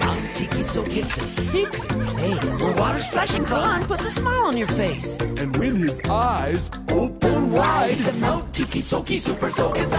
Mount Tikisoki's a secret place where water splashing fun puts a smile on your face. And when his eyes open wide, it's a Mount Tikisoki super soak. It's